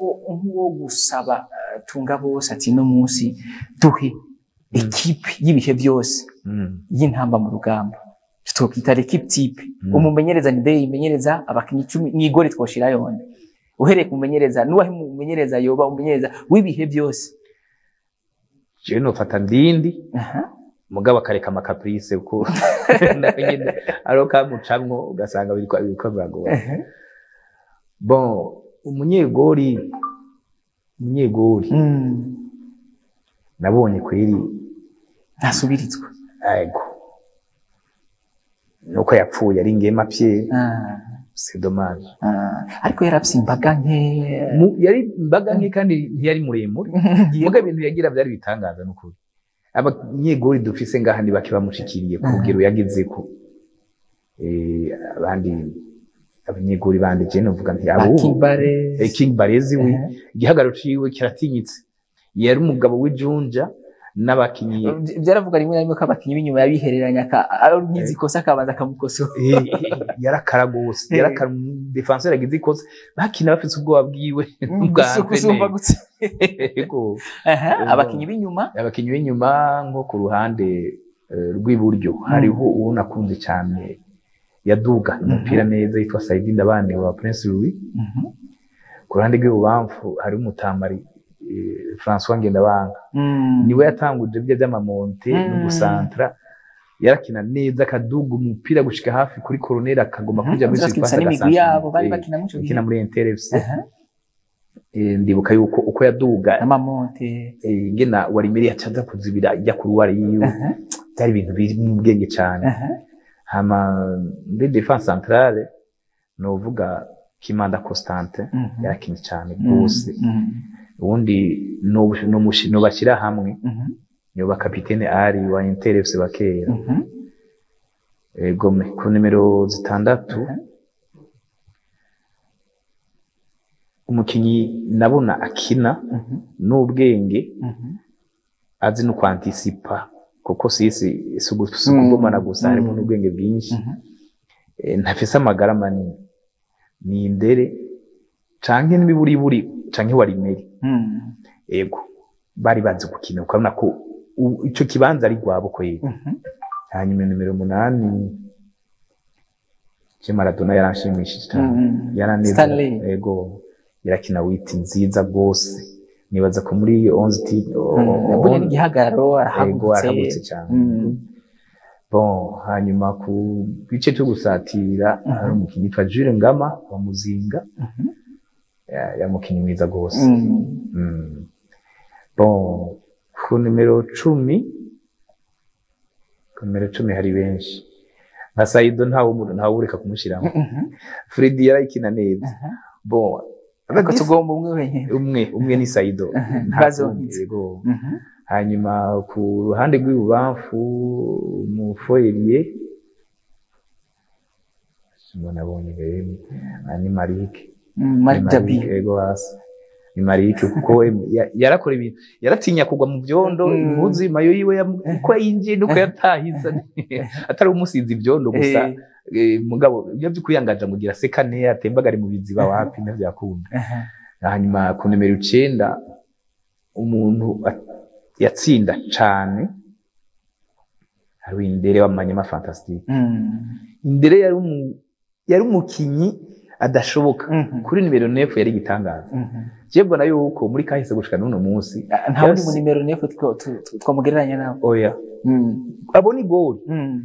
nk'uwo gusaba eh, tunga bose ati no munsi duhe ekipe y'ibihe byose Mm. y'intamba mu rugamba. Twokwita ekipe type Mm. umumenyereza ni day imenyereza abakinyi icumi mwigore twoshira yone uhereye ku mumenyereza nuwahe umumenyereza yoba umumenyereza w'ibihe byose? Jewe nofata ndindi mugabo akareka amakaprice uko nawe nyene ariho kamucamwo ugasanga biriko biragora. Bon umunyegori umunyegori Mm. nabonye kweri ntasubirizwa. Ego nuko yapfuye ari ngema Ah, c'est dommage ah. ariko yarafise imbaga nke. Yari imbaga nke kandi ntiyari muremure. Muga ibintu yagira byari bitangaza n'ukuri. Abanyegori dufise ngaha ni bake bamushikiriye ku rugero yagezeko eh abandi abanyegori bandi je novuga nti abo eh, King Barezi we igihagararo ciwe kiratinyitse. Yari umugabo w'ijunja n'abakinyi. Byaravuga rimwe na rimwe ko abakinyi b'inyuma yabihereranya ari nkizi ikosa akabanza akamukosora Eh, yarakara gose Eh. yarakara defenseur yagize ikosa. Bakina bafise ubwoba bwiwe. N'ubwa gusumba gutse. Abakinyi b'inyuma? Abakinyi b'inyuma nko ku ruhande eh, rw'iburyo. Hariho uwo nakunze cyane yaduga umupira neza yitwa Saidi Ndabane wa Prince Louis Mhm. ku ruhande rw'ibubamfu hari umutamari eh, François Ngendabanga Mm. ni we yatanguje ibyo by'amamonte no gusantra yarakina neza akaduga umupira gushika hafi kuri koroneri akagoma Mhm. kuja muri agasantra. yabo bari Eh, bakina muco akina muri Inter FC. Eh, ndibuka yuko uko yaduga amamonte ngena warimeri yacaza kuzibira ijya ku ruwari yiwe byari ibintu biri mu bwenge cyane Aha. Hama muri defense centrale novuga Kimanda Constantin Mhm. yarakinye cyane rwose Mhm. ubundi mushi- no bashyira hamwe Mhm. yoba kapitene ari wa Inter FC bakera Mhm. gome ku nimero zitandatu Aha. umukinyi nabona akina Mhm. n'ubwenge Mhm. azi no kwantisipa kuko si ugu- si ukugomana gusa harimo Mm. n'ubwenge bwinshi Mhm. Eh, ntafise amagara manini ni indere canke n'imiburiburi canke warimeri Mhm. ego bari bazi gukina ukabona ko ico kibanza ari rwabo kweri Mhm. hanyuma nimero umunani je Maradona yaranshimishije cyane Mhm. yaraneza Stanley. ego yarakina witi nziza rwose nibaza ko muri 11 ti Mhm. Yabonye n'igihagararo arahagurutse cyane. Mhm. bon hanyuma ku gice cyo gusatira hari umukinnyi yitwa Jules Ngama wa Muzinga. Ya- yamukinnyi mwiza rwose. Bon ku nimero cumi ku nimero cumi hari benshi. Nka Saido ntawe ureka kumushyiramo. Freddy yarayikina neza. Bon ariko tugomba umwe wenyine umwe umwe ni. Mhm. hanyuma ku ruhande rw'ibubamfu mu foyeriye mbona abonye aha ni marike yego hasi ni marike kuko yarakora ibintu yaratinya kugwa mu byondo impuzu mayo yiwe uko yinjiye nuko yatahisa atari umusizi ibyondo gusa Eh, mugabo ibyo by'ukuyangaja mugira sekane atembagare mu biziba wapi ntabyakunda hanyuma ku nimero icenda umuntu yatsinda cane hari indere w'amanyama fantastique Mhm. indere yari yari umukinyi adashoboka Mhm. kuri nimero nefu yari igitangaza Mhm. jewe mbona yuko muri kahise gushika n'uno munsi Ah, nta wundi mu nimero nefu twamugereranya nawe oya Mhm. abona igori Mhm.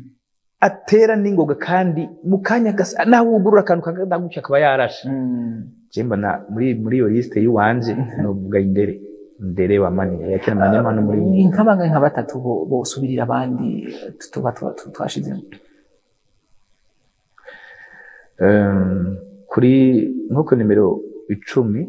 Atera n'ingoga kandi mu kanya gasa naho wugurura akantu kagutya akaba yarashe. Jewe mbona muri muri iyo liste y'uwanje novuga indere indere wamaniye yakina amanyama no muri Ni nk'abanga nka batatu bo- bosubirira abandi tuba twa- tu- twashizemo kuri nko ku nimero icumi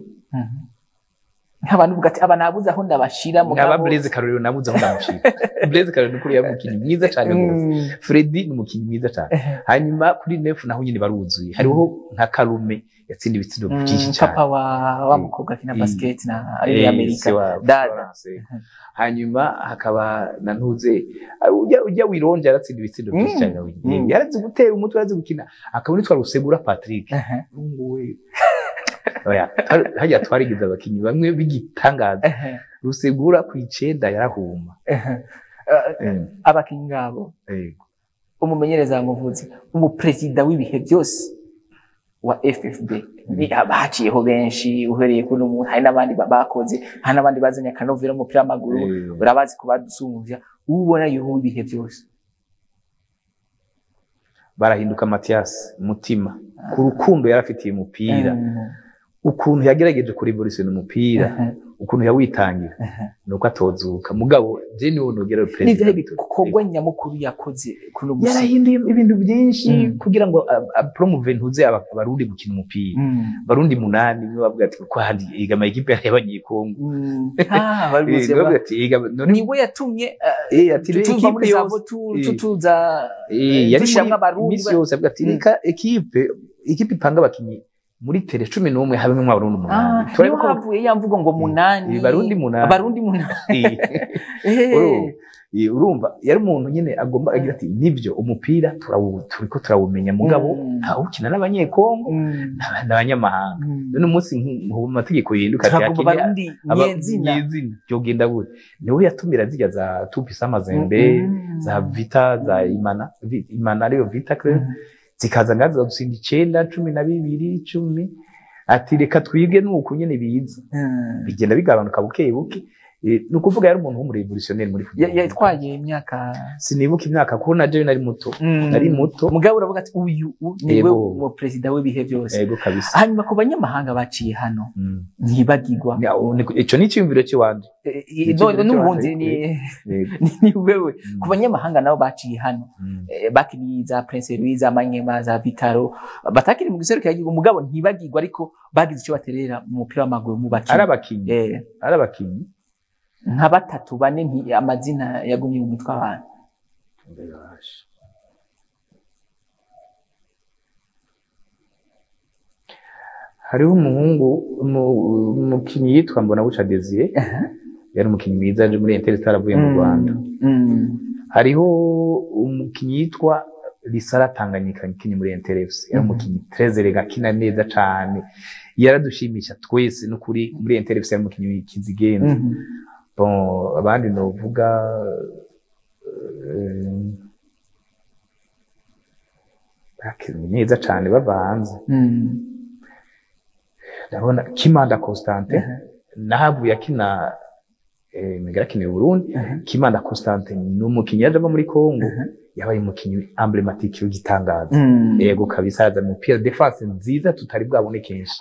Mhm. nk'abantu uvuga ati aba nabuze aho ndabashira mugabo Blaise Karorero nabuze aho ndamushira Blaise Karorero nukuri ya mukinyi mwiza cyane rwose Mhm. Freddy ni umukinnyi mwiza cyane hanyuma kuri nefu naho nyine baruzuye hariho nka Karume yatsinda ibitsindo Mhm. byinshi cyane papa wa wa mukobwa kina Eh, basket na Eh, ari se Amerika wa dada hanyuma hakaba na ntuze ah, ujya ujya wironje yaratsinda ibitsindo byinshi Mm. cyane. Mm. yarazi gutera umutwe yarazi gukina akaba nitwa Rusegura Patrick Aha. Harya twarigize abakinyi bamwe b'igitangaza. Rusegura ku icenda yarahuma. Eh, abakinyi ngabo umumenyereza wamuvuzi umuperezida w'ibihe byose wa FFB ni abaciyeho benshi uhereye kuri umuntu hari n'abandi ba- bakoze hari n'abandi bazanye akanovera umupira w'amaguru. Urabazi kubadusumvya ubona yuhu ibihe byose. Barahinduka matiyasi mutima. Ku rukundo yari afitiye umupira ukuntu yagerageje kurevolutiona umupira ukuntu yawitangira. Nuko atozuka. Mugabo je niwe nogera president kokogwa bikorwa nyamukuru yakoze kuno gusa yarahinduye ibintu byinshi Mm. kugira ngo promove ntuze abarundi gukina umupira. Barundi munani niwe bavuga ati kuko handi iga amakipe y'abanyekongo ah niwe bavuga ati niwe yatumye eh ati tuva muri votu Eh. tutuza eh abarundi misi yose avuga ati Mm. reka ekipe ekipe ipanga abakinyi muri tere cumi n'umwe habemwo abarundi Ah, umunani turabona ko havuye ya mvugo ngo munani Eh, barundi munani. abarundi munani Eh. Urumva? Eh, urumva yari umuntu nyine agomba agira ati ni byo umupira turiko turawumenya mugabo Mm. ntawukina n'abanyekongo Mm. n'aba- n'abanyamahanga Mm. none umunsi mu mategeko yihinduka barundi nyezina byogenda gute ni we yatumira zirya za tupisa amazembe za vita za imana imana ariyo vita club Mm. zikaza ngazi zidutsinda icenda cumi na bibiri cumi. Ati reka twige nuko nyene biza Mm. bigenda bigabanuka buke buke ni ukuvuga yari umuntu w'umurevolutionnaire muri football yatwaye imyaka sinibuka imyaka kuko na jewe nari muto. Nari muto. Mugabo uravuga ati uyu ni we mu perezida w'ibihe byose. Yego kabisa. Hanyuma ku banyamahanga baciye hano Mm. ntibagirwa ico ni iciyumviro c'iwanje Eh, icyizere n'ubundi ni wewe. Mm. ku banyamahanga nabo baciye hano. Mm. eh, bakiniye za Prince Louis za Manyema za Vitaro. Batakiri mu giserukira gihugu mugabo ntibagirwa ariko bagize icyo baterera mu mupira w'amaguru mu ari bakinnyi abakinyi eh, ari abakinyi nka batatu bane amazina yagumye mu mitwe abantu. Hariho umuhungu umu- umukinyi yitwa Mbonabuca Desire yari umukinyi mwiza aje muri Interstar avuye mu Rwanda. Mm. hariho umukinyi yitwa Risara Tanganyika kinyi muri Interfc yari Mhm. umukinyi Trezere gakina neza cane. Yaradushimisha twese no kuri muri Interfc yari umukinyi kizigenza. Mhm. bon abandi novuga eh, neza cane bava hanze Mm. ndabona Kimanda Constantin Mhm. nahavuye akina eh, migara Burundi. Kimanda Constantin ni umukinyi yaje ava muri Congo yabaye umukinyi emblematike w'igitangaza Mm. yego kabisa yazana umupira defense nziza tutari bwabone kenshi